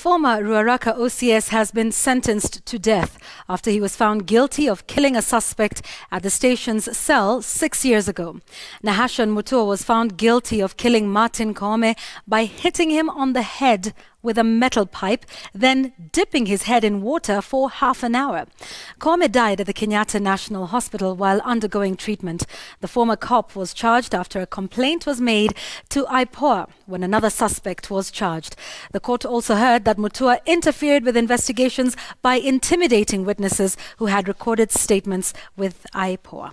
former Ruaraka OCS has been sentenced to death after he was found guilty of killing a suspect at the station's cell six years ago. Nahashon Mutua was found guilty of killing Martin Koome by hitting him on the head with a metal pipe, then dipping his head in water for half an hour. Koome died at the Kenyatta National Hospital while undergoing treatment. The former cop was charged after a complaint was made to IPOA when another suspect was charged. The court also heard that Mutua interfered with investigations by intimidating witnesses who had recorded statements with IPOA.